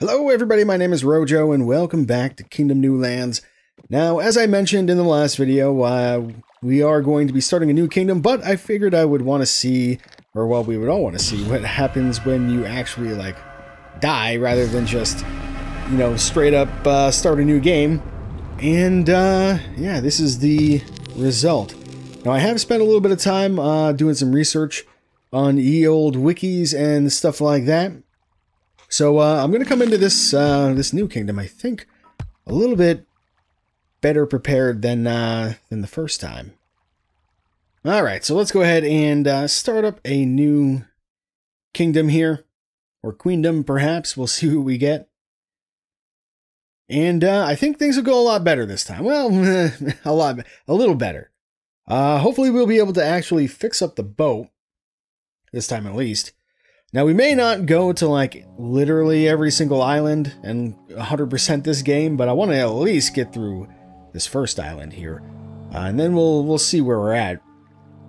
Hello, everybody. My name is Rojo, and welcome back to Kingdom New Lands. Now, as I mentioned in the last video, uh, we are going to be starting a new kingdom, but I figured I would want to see, or well, we would all want to see what happens when you actually, like, die rather than just, you know, straight up uh, start a new game. And, uh, yeah, this is the result. Now, I have spent a little bit of time uh, doing some research on ye old wikis and stuff like that. So uh, I'm going to come into this uh, this new kingdom, I think, a little bit better prepared than uh, than the first time. All right, so let's go ahead and uh, start up a new kingdom here, or queendom, perhaps. We'll see what we get. And uh, I think things will go a lot better this time. Well, a lot, a little better. Uh, hopefully, we'll be able to actually fix up the boat this time, at least. Now, we may not go to like literally every single island and 100% this game, but I want to at least get through this first island here. Uh, and then we'll we'll see where we're at.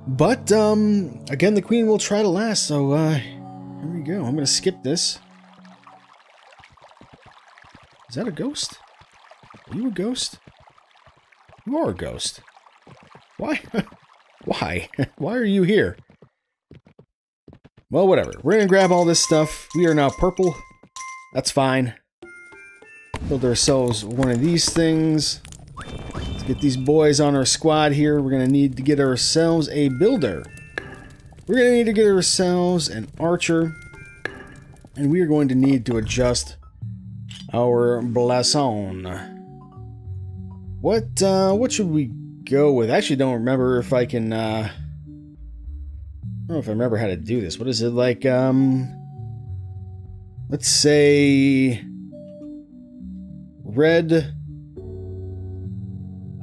But um again the queen will try to last, so uh here we go. I'm to skip this. Is that a ghost? Are you a ghost? You are a ghost. Why? Why? Why are you here? Well, whatever. We're gonna grab all this stuff. We are now purple. That's fine. Build ourselves one of these things. Let's get these boys on our squad here. We're gonna need to get ourselves a builder. We're gonna need to get ourselves an archer. And we are going to need to adjust our blazon. What, uh, what should we go with? I actually don't remember if I can, uh, don't know if I remember how to do this. What is it like? Um, let's say red.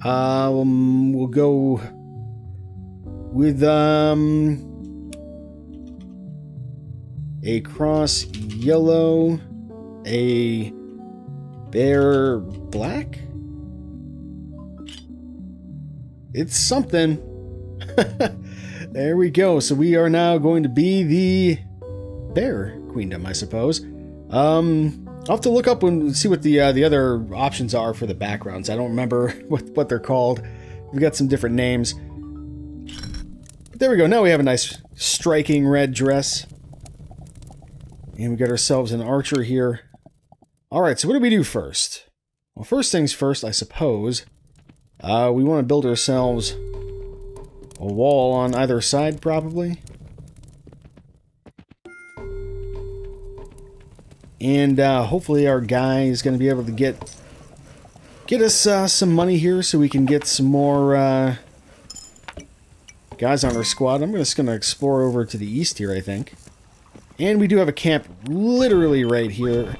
Um, we'll go with um a cross yellow, a bear black. It's something. There we go. So we are now going to be the bear queendom, I suppose. Um, I'll have to look up and see what the uh, the other options are for the backgrounds. I don't remember what, what they're called. We've got some different names. But there we go. Now we have a nice striking red dress. And we got ourselves an archer here. Alright, so what do we do first? Well, first things first, I suppose. Uh, we want to build ourselves a wall on either side, probably. And uh, hopefully our guy is going to be able to get get us uh, some money here so we can get some more uh, guys on our squad. I'm just going to explore over to the east here, I think. And we do have a camp literally right here,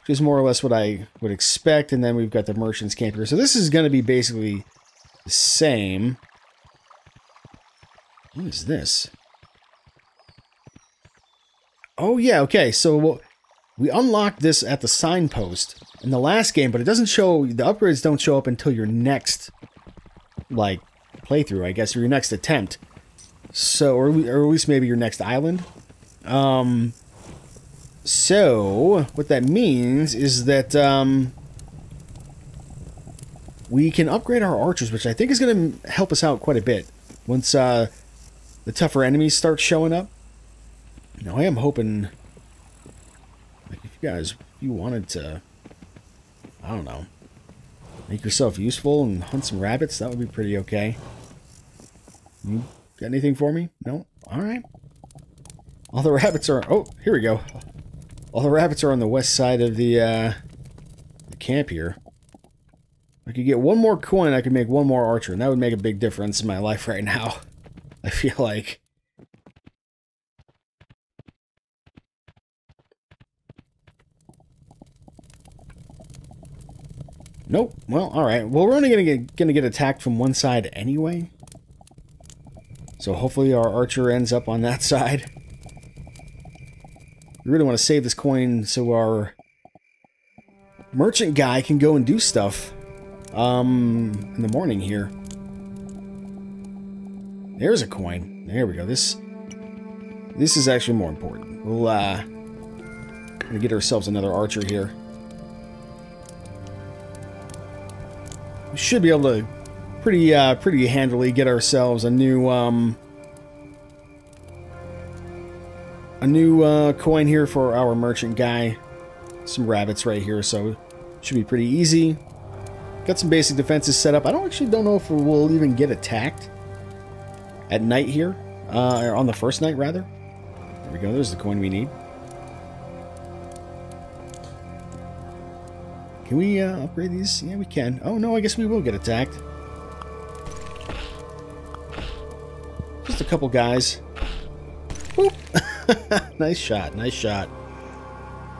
which is more or less what I would expect. And then we've got the merchants camp here. So this is going to be basically the same. What is this? Oh, yeah, okay. So we unlocked this at the signpost in the last game, but it doesn't show, the upgrades don't show up until your next, like, playthrough, I guess, or your next attempt. So, or, or at least maybe your next island. Um, so, what that means is that, um, we can upgrade our archers, which I think is going to help us out quite a bit. Once, uh, the tougher enemies start showing up. Now, I am hoping, like, if you guys, if you wanted to, I don't know, make yourself useful and hunt some rabbits, that would be pretty okay. You got anything for me? No? Alright. All the rabbits are, oh, here we go. All the rabbits are on the west side of the, uh, the camp here. I could get one more coin, I could make one more archer, and that would make a big difference in my life right now. I feel like. Nope. Well, alright. Well, we're only gonna get, gonna get attacked from one side anyway. So hopefully our archer ends up on that side. We really want to save this coin so our merchant guy can go and do stuff um, in the morning here. There's a coin. There we go. This this is actually more important. We'll uh, gonna get ourselves another archer here. We should be able to pretty uh, pretty handily get ourselves a new um, a new uh, coin here for our merchant guy. Some rabbits right here, so should be pretty easy. Got some basic defenses set up. I don't actually don't know if we'll even get attacked at night here, uh, or on the first night rather. There we go. There's the coin we need. Can we uh, upgrade these? Yeah, we can. Oh no, I guess we will get attacked. Just a couple guys. nice shot, nice shot.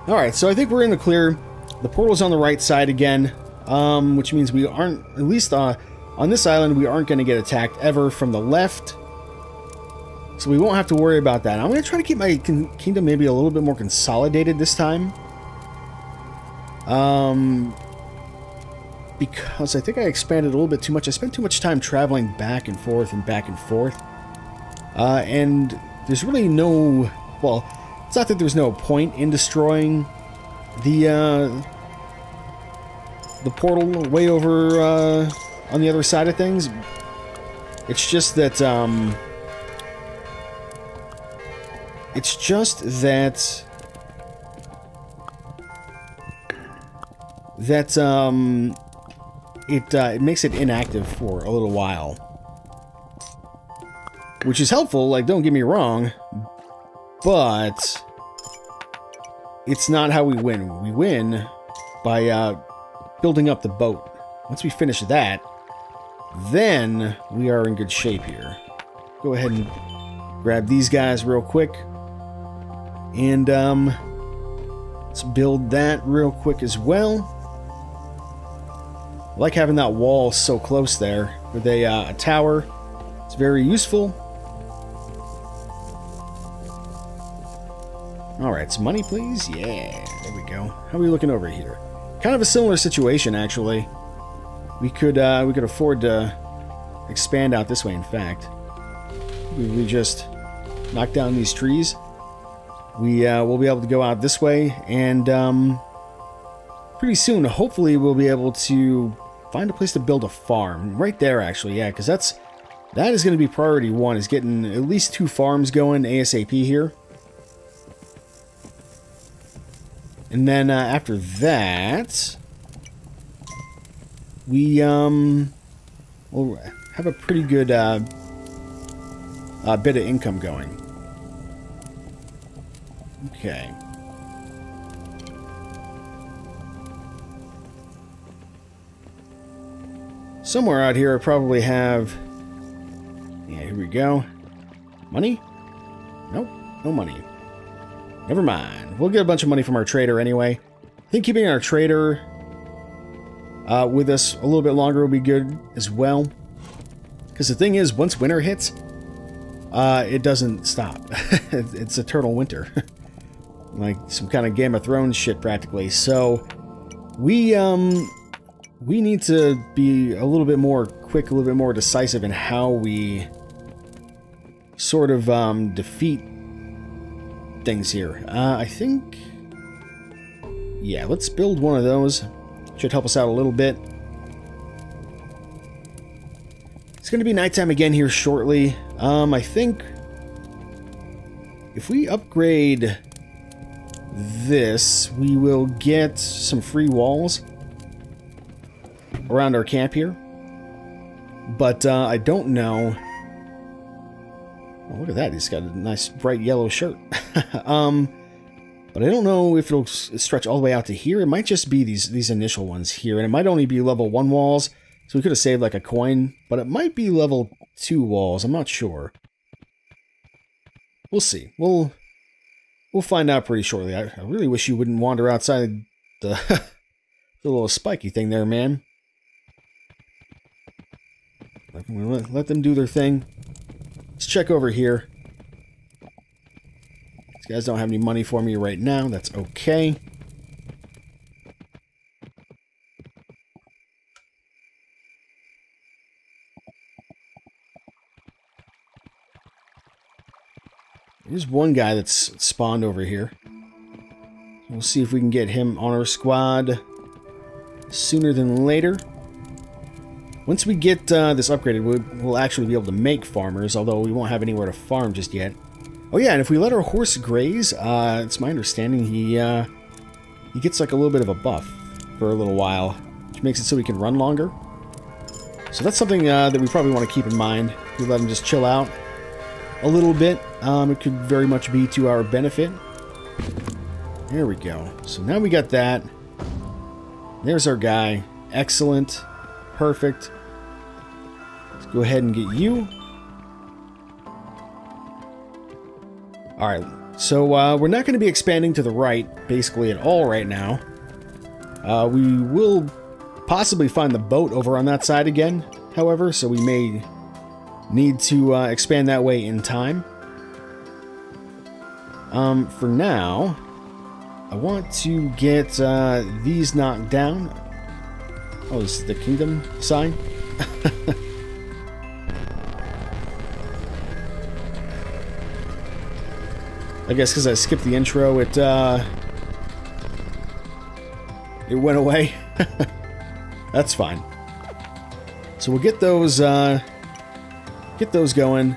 Alright, so I think we're in the clear. The portal's on the right side again, um, which means we aren't, at least uh, on this island, we aren't going to get attacked ever from the left. So we won't have to worry about that. I'm going to try to keep my kingdom maybe a little bit more consolidated this time. Um, because I think I expanded a little bit too much. I spent too much time traveling back and forth and back and forth. Uh, and there's really no... Well, it's not that there's no point in destroying the, uh, the portal way over uh, on the other side of things. It's just that... Um, it's just that... That, um... It, uh, it makes it inactive for a little while. Which is helpful, like, don't get me wrong. But... It's not how we win. We win by, uh, building up the boat. Once we finish that, then we are in good shape here. Go ahead and grab these guys real quick. And, um, let's build that real quick as well. I like having that wall so close there with a, uh, a tower. It's very useful. Alright, some money, please? Yeah, there we go. How are we looking over here? Kind of a similar situation, actually. We could, uh, we could afford to expand out this way, in fact. We, we just knock down these trees. We, uh, will be able to go out this way, and, um, pretty soon, hopefully, we'll be able to find a place to build a farm. Right there, actually, yeah, because that's, that is going to be priority one, is getting at least two farms going ASAP here. And then uh, after that, we um, will have a pretty good uh, uh, bit of income going. Okay. Somewhere out here I probably have... Yeah, here we go. Money? Nope, no money. Never mind. We'll get a bunch of money from our trader anyway. I think keeping our trader uh, with us a little bit longer will be good as well. Because the thing is, once winter hits, uh, it doesn't stop. it's eternal winter. like some kind of Game of Thrones shit, practically. So, we, um, we need to be a little bit more quick, a little bit more decisive in how we sort of, um, defeat things here. Uh, I think... Yeah, let's build one of those. Should help us out a little bit. It's going to be nighttime again here shortly. Um, I think... If we upgrade this, we will get some free walls around our camp here. But uh, I don't know look at that. He's got a nice bright yellow shirt. um, but I don't know if it'll stretch all the way out to here. It might just be these, these initial ones here. And it might only be level 1 walls. So we could have saved like a coin. But it might be level 2 walls. I'm not sure. We'll see. We'll we'll find out pretty shortly. I, I really wish you wouldn't wander outside the, the little spiky thing there, man. Let, let them do their thing. Let's check over here. Guys don't have any money for me right now. That's okay. There's one guy that's spawned over here. We'll see if we can get him on our squad sooner than later. Once we get uh, this upgraded, we'll, we'll actually be able to make farmers, although we won't have anywhere to farm just yet. Oh yeah, and if we let our horse graze, uh, it's my understanding he uh, he gets like a little bit of a buff for a little while, which makes it so he can run longer. So that's something uh, that we probably want to keep in mind. We let him just chill out a little bit. Um, it could very much be to our benefit. There we go. So now we got that. There's our guy. Excellent. Perfect. Let's go ahead and get you. Alright, so uh, we're not going to be expanding to the right, basically at all right now. Uh, we will possibly find the boat over on that side again, however, so we may need to uh, expand that way in time. Um, for now, I want to get uh, these knocked down. Oh, this is the kingdom sign? I guess because I skipped the intro, it, uh... It went away. That's fine. So we'll get those, uh... Get those going.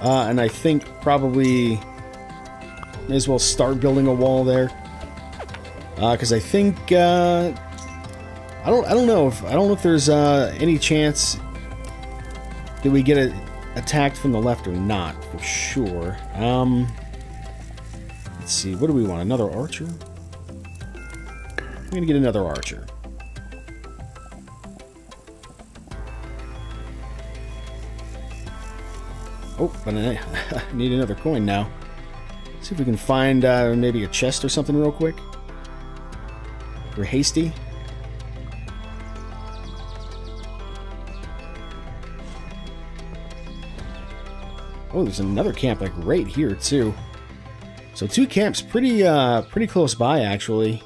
Uh, and I think probably... May as well start building a wall there. Uh, because I think, uh... I don't, I don't know if, I don't know if there's, uh, any chance that we get attacked from the left or not, for sure. Um... Let's see, what do we want? Another archer? I'm gonna get another archer. Oh, but I need another coin now. See if we can find uh, maybe a chest or something real quick. We're hasty. Oh, there's another camp like right here too. So two camps pretty uh pretty close by actually.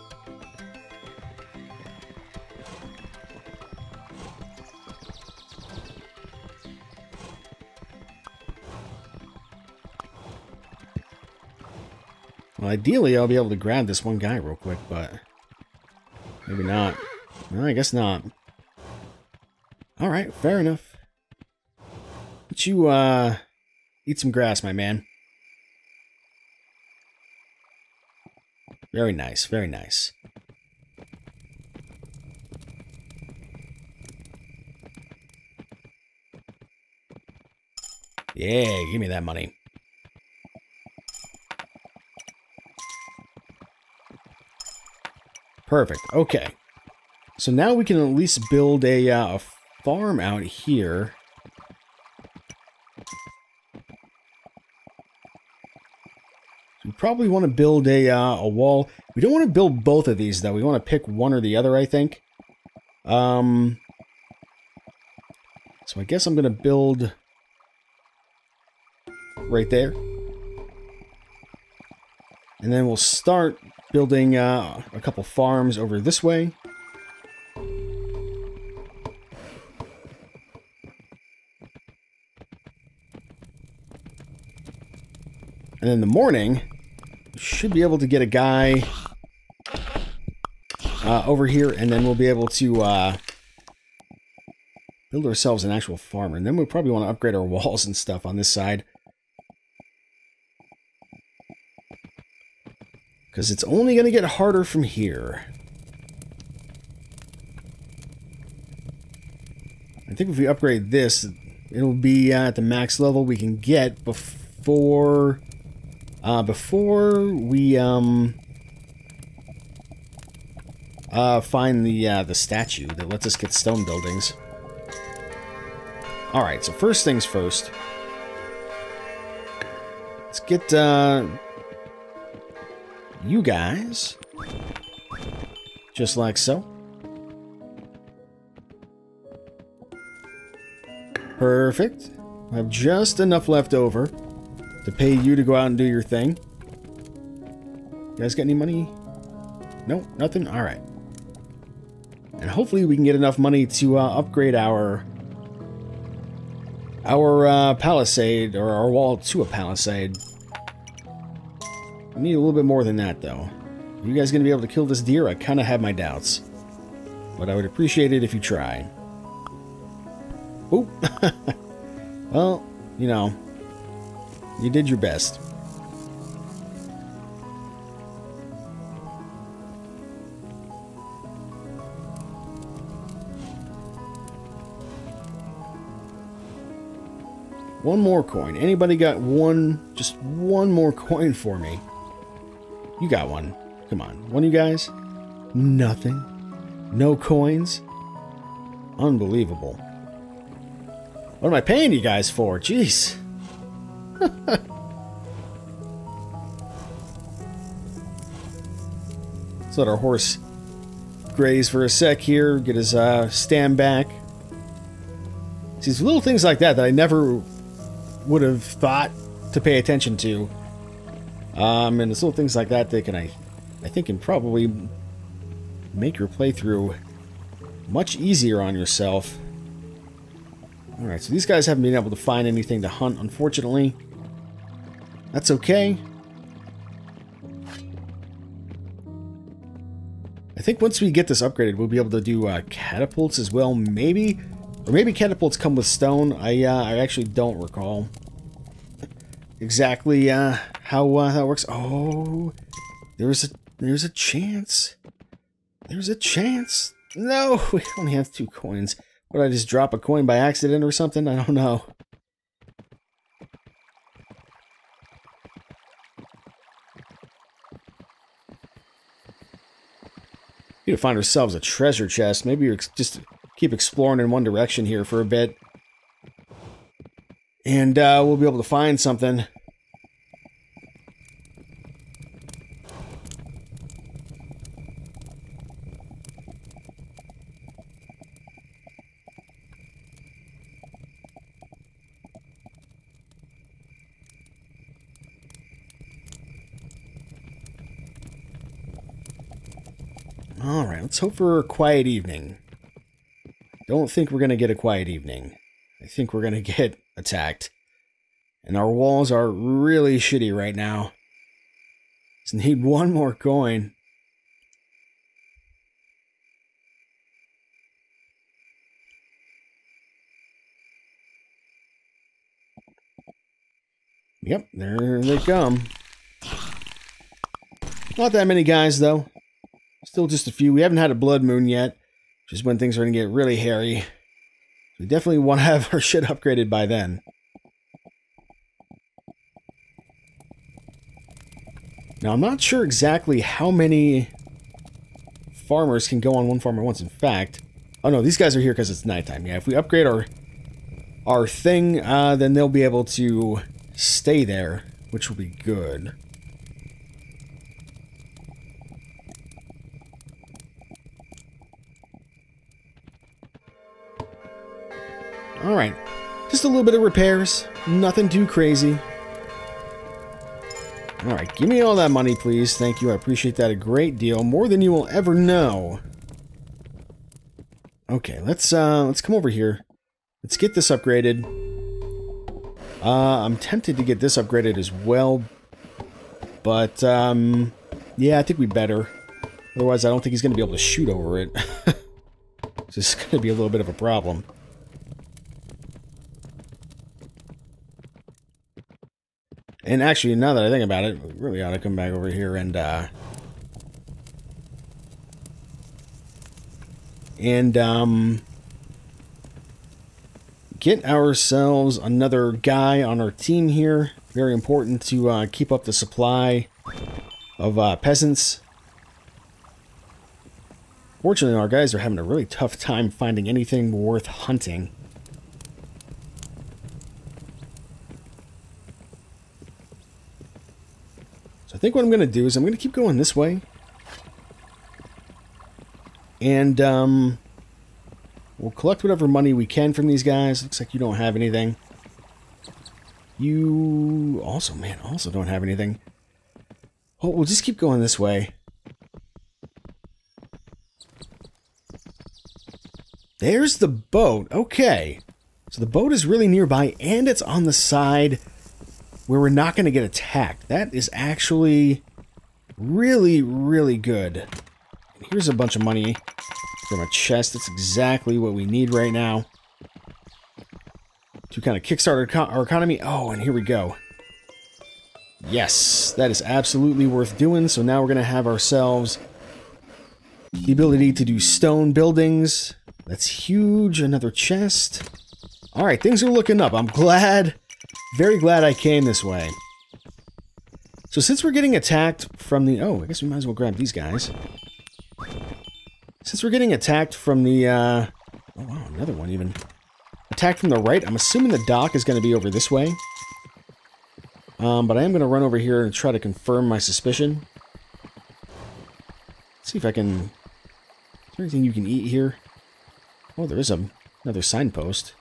Well, ideally I'll be able to grab this one guy real quick, but maybe not. No, I guess not. Alright, fair enough. But you uh eat some grass, my man. Very nice, very nice. Yeah, give me that money. Perfect. Okay. So now we can at least build a, uh, a farm out here. Probably want to build a, uh, a wall. We don't want to build both of these, though. We want to pick one or the other, I think. Um, so I guess I'm going to build right there. And then we'll start building uh, a couple farms over this way. And in the morning, should be able to get a guy uh, over here, and then we'll be able to uh, build ourselves an actual farmer. And then we'll probably want to upgrade our walls and stuff on this side. Because it's only going to get harder from here. I think if we upgrade this, it'll be at the max level we can get before uh, before we um, uh, find the uh, the statue that lets us get stone buildings. All right, so first things first. Let's get uh, you guys just like so. Perfect. I have just enough left over to pay you to go out and do your thing. You guys got any money? No, nothing? Alright. And hopefully we can get enough money to uh, upgrade our our uh, palisade, or our wall to a palisade. We need a little bit more than that, though. Are you guys going to be able to kill this deer? I kind of have my doubts. But I would appreciate it if you try. Oop. well, you know, you did your best. One more coin. Anybody got one, just one more coin for me? You got one. Come on. One of you guys? Nothing. No coins? Unbelievable. What am I paying you guys for? Jeez. Let's let our horse graze for a sec here, get his uh, stand back. See, it's little things like that that I never would have thought to pay attention to. Um, and it's little things like that that can, I, I think, can probably make your playthrough much easier on yourself. Alright, so these guys haven't been able to find anything to hunt, unfortunately. That's okay. I think once we get this upgraded, we'll be able to do uh, catapults as well, maybe? Or maybe catapults come with stone. I uh, I actually don't recall exactly uh, how uh, that works. Oh, there's a there's a chance. There's a chance. No, we only have two coins. Would I just drop a coin by accident or something? I don't know. Need to find ourselves a treasure chest. Maybe you're just keep exploring in one direction here for a bit. And uh, we'll be able to find something. Alright, let's hope for a quiet evening. Don't think we're going to get a quiet evening. I think we're going to get attacked. And our walls are really shitty right now. Just need one more coin. Yep, there they come. Not that many guys, though. Still just a few. We haven't had a blood moon yet. Just when things are going to get really hairy. We definitely want to have our shit upgraded by then. Now, I'm not sure exactly how many farmers can go on one farm at once. In fact, oh no, these guys are here because it's nighttime. Yeah, if we upgrade our our thing, uh, then they'll be able to stay there, which will be good. Alright. Just a little bit of repairs. Nothing too crazy. Alright, give me all that money, please. Thank you. I appreciate that a great deal. More than you will ever know. Okay, let's uh let's come over here. Let's get this upgraded. Uh I'm tempted to get this upgraded as well. But um yeah, I think we better. Otherwise I don't think he's gonna be able to shoot over it. this is gonna be a little bit of a problem. And actually, now that I think about it, we really ought to come back over here and, uh... And, um... Get ourselves another guy on our team here. Very important to uh, keep up the supply of uh, peasants. Fortunately, our guys are having a really tough time finding anything worth hunting. I think what I'm going to do is I'm going to keep going this way. And um, we'll collect whatever money we can from these guys. Looks like you don't have anything. You also, man, also don't have anything. Oh, we'll just keep going this way. There's the boat. Okay. So the boat is really nearby, and it's on the side where we're not going to get attacked. That is actually really, really good. Here's a bunch of money from a chest. That's exactly what we need right now. to kind of kickstart our, our economy. Oh, and here we go. Yes, that is absolutely worth doing. So now we're going to have ourselves the ability to do stone buildings. That's huge. Another chest. All right, things are looking up. I'm glad, very glad I came this way. So since we're getting attacked from the... Oh, I guess we might as well grab these guys. Since we're getting attacked from the... Uh, oh, wow, another one even. Attacked from the right. I'm assuming the dock is going to be over this way. Um, but I am going to run over here and try to confirm my suspicion. Let's see if I can... Is there anything you can eat here? Oh, there is a, another signpost.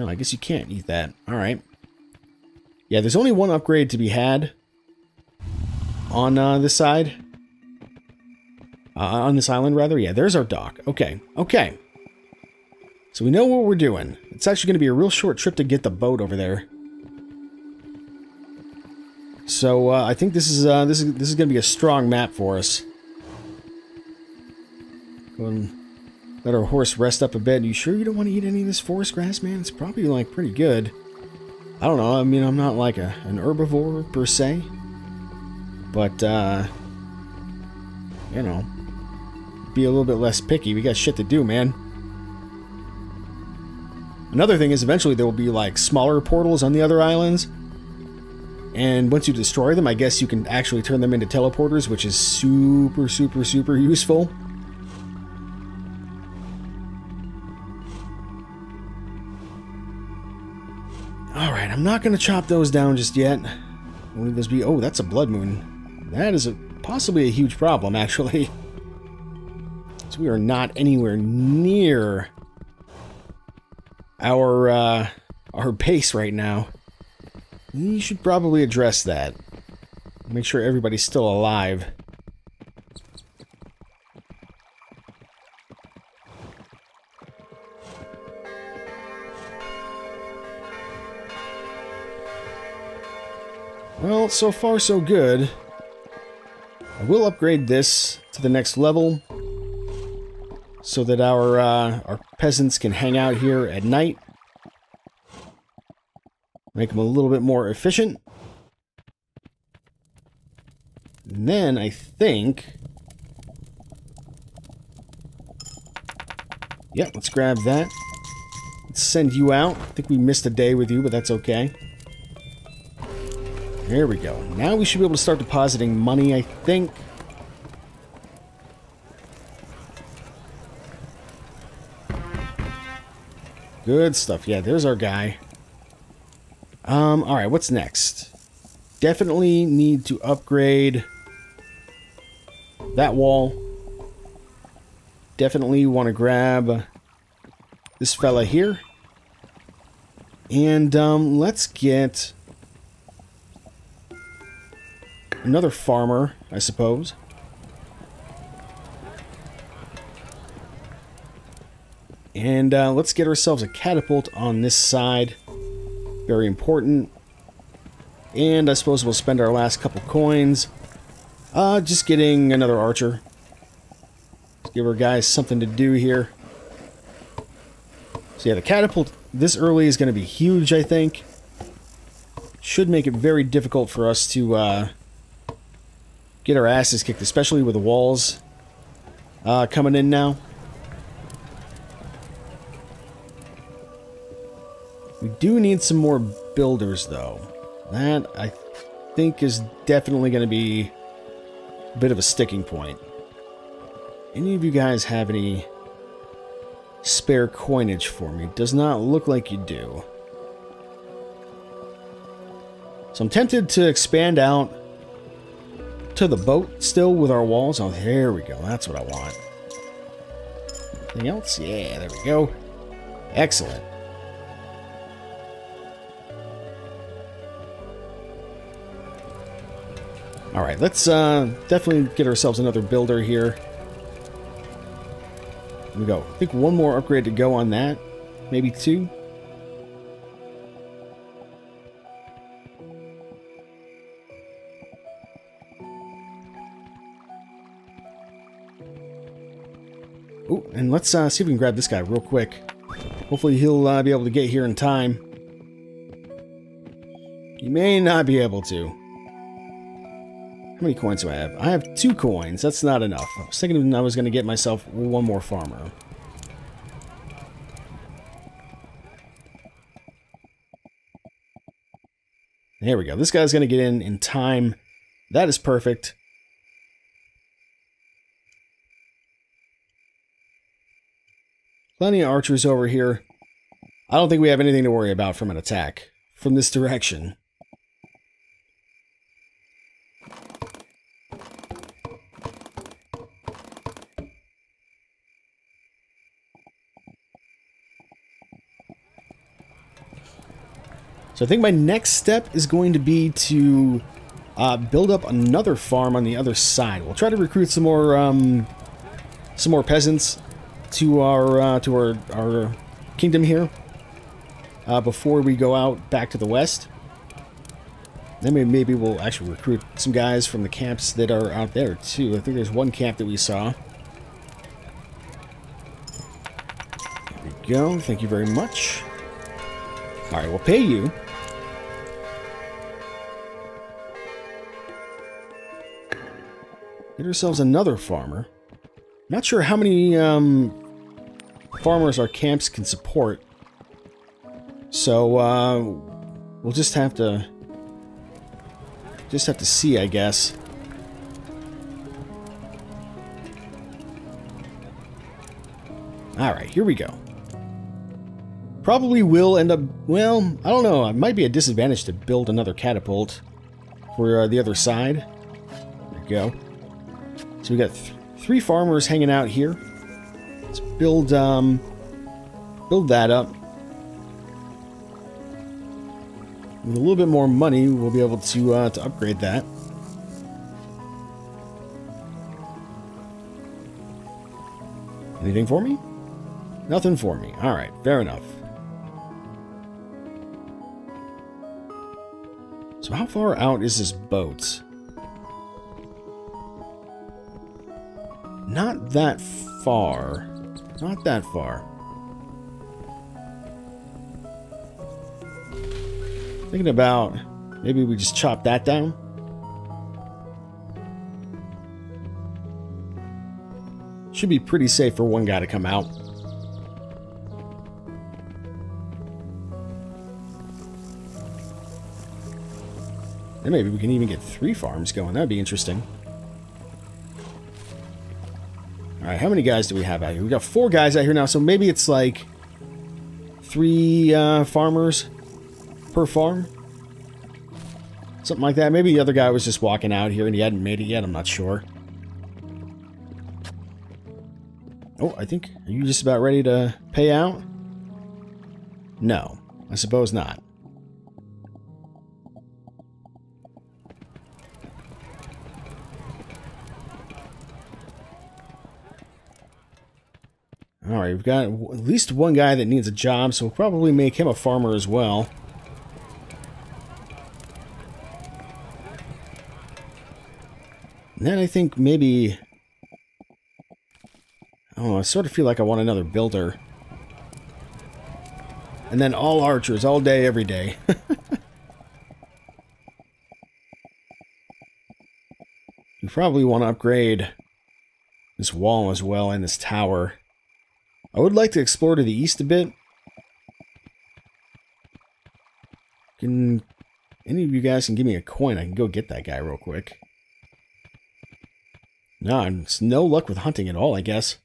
No, I guess you can't eat that. Alright. Yeah, there's only one upgrade to be had on uh, this side. Uh, on this island, rather. Yeah, there's our dock. Okay, okay. So we know what we're doing. It's actually going to be a real short trip to get the boat over there. So uh, I think this is uh, this is this is going to be a strong map for us. Go and let our horse rest up a bit. You sure you don't want to eat any of this forest grass, man? It's probably like pretty good. I don't know. I mean, I'm not like a an herbivore per se, but uh, you know, be a little bit less picky. We got shit to do, man. Another thing is eventually there will be like smaller portals on the other islands and once you destroy them, I guess you can actually turn them into teleporters, which is super, super, super useful. I'm not going to chop those down just yet. Leave those be. Oh, that's a blood moon. That is a, possibly a huge problem, actually. So we are not anywhere near our, uh, our base right now. You should probably address that. Make sure everybody's still alive. Well, so far so good. I will upgrade this to the next level so that our uh, our peasants can hang out here at night Make them a little bit more efficient. And then I think... Yep, let's grab that. Let's send you out. I think we missed a day with you, but that's okay. There we go. Now we should be able to start depositing money, I think. Good stuff. Yeah, there's our guy. Um, alright, what's next? Definitely need to upgrade that wall. Definitely want to grab this fella here. And um, let's get another farmer, I suppose. And uh, let's get ourselves a catapult on this side. Very important. And I suppose we'll spend our last couple coins uh, just getting another archer. Let's give our guys something to do here. So yeah, the catapult this early is going to be huge, I think. Should make it very difficult for us to uh, get our asses kicked, especially with the walls uh, coming in now. We do need some more builders, though. That, I think, is definitely going to be a bit of a sticking point. Any of you guys have any spare coinage for me? Does not look like you do. So I'm tempted to expand out to the boat still with our walls. Oh, there we go. That's what I want. Anything else? Yeah, there we go. Excellent. Alright, let's uh, definitely get ourselves another builder here. Here we go. I think one more upgrade to go on that. Maybe two. Let's uh, see if we can grab this guy real quick. Hopefully he'll uh, be able to get here in time. He may not be able to. How many coins do I have? I have two coins. That's not enough. I was thinking I was going to get myself one more farmer. There we go. This guy's going to get in in time. That is perfect. Plenty of archers over here. I don't think we have anything to worry about from an attack from this direction. So I think my next step is going to be to uh, build up another farm on the other side. We'll try to recruit some more um, some more peasants to our uh, to our our kingdom here uh, before we go out back to the west. Then maybe, we'll actually recruit some guys from the camps that are out there too. I think there's one camp that we saw. There we go. Thank you very much. All right, we'll pay you. Get ourselves another farmer. Not sure how many um, farmers our camps can support. So, uh, we'll just have to... Just have to see, I guess. Alright, here we go. Probably will end up... Well, I don't know. It might be a disadvantage to build another catapult for uh, the other side. There we go. So we got th three farmers hanging out here. Let's build, um, build that up. With a little bit more money, we'll be able to, uh, to upgrade that. Anything for me? Nothing for me. Alright, fair enough. So how far out is this boat? Not that far. Not that far. Thinking about maybe we just chop that down. Should be pretty safe for one guy to come out. And maybe we can even get three farms going. That'd be interesting. Alright, how many guys do we have out here? We got four guys out here now, so maybe it's like three uh, farmers per farm. Something like that. Maybe the other guy was just walking out here and he hadn't made it yet. I'm not sure. Oh, I think... Are you just about ready to pay out? No. I suppose not. Alright, we've got at least one guy that needs a job, so we'll probably make him a farmer as well. And then I think maybe... Oh, I sort of feel like I want another builder. And then all archers, all day, every day. you probably want to upgrade this wall as well and this tower. I would like to explore to the east a bit. Can any of you guys can give me a coin? I can go get that guy real quick. No, it's no luck with hunting at all, I guess.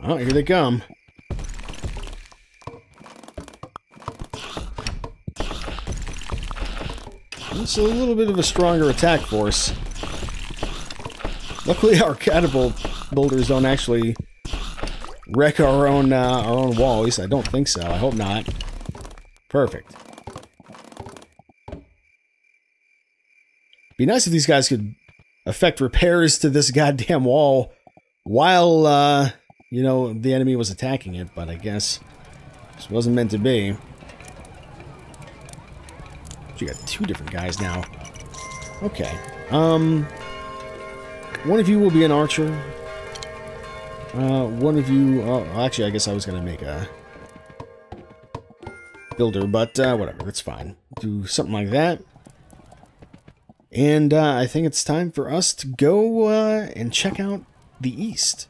Oh, here they come. It's a little bit of a stronger attack force. Luckily, our catapult builders don't actually wreck our own uh, our own wall. At least I don't think so. I hope not. Perfect. Be nice if these guys could effect repairs to this goddamn wall while, uh, you know, the enemy was attacking it, but I guess this wasn't meant to be. You got two different guys now. Okay. Um, one of you will be an archer. Uh, one of you... Oh, actually, I guess I was going to make a builder, but uh, whatever, It's fine. Do something like that. And uh, I think it's time for us to go uh, and check out the east.